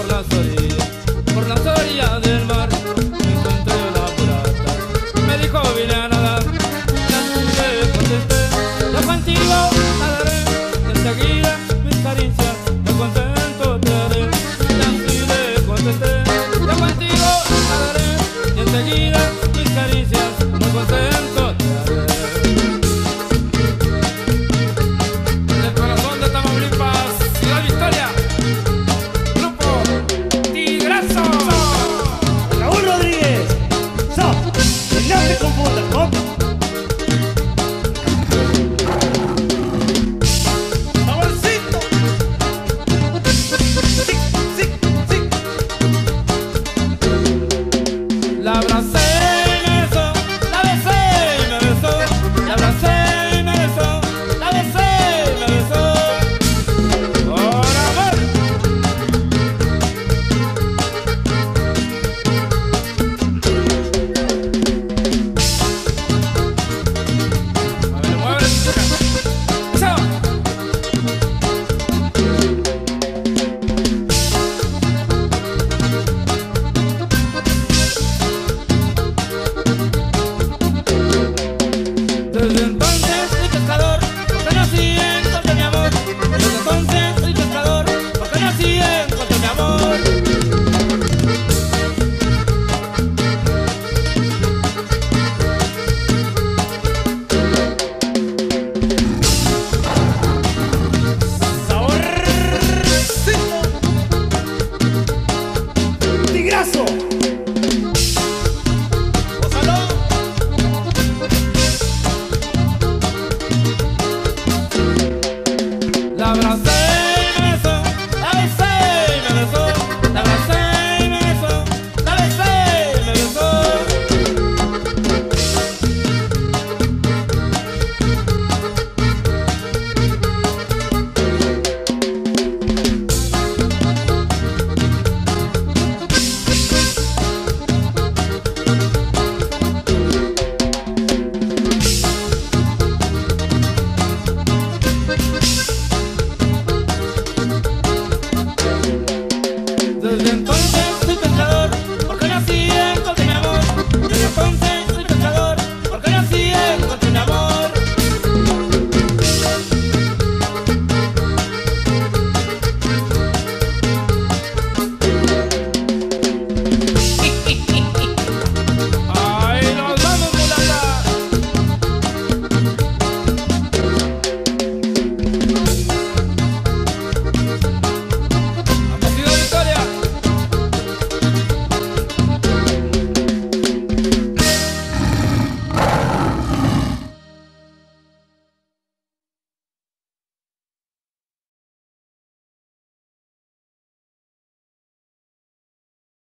por la soledad.